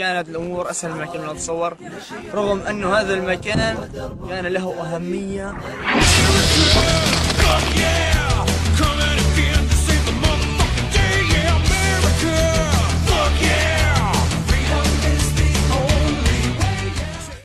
كانت الأمور أسهل مما كنا نتصور رغم أنه هذا المكان كان له أهمية.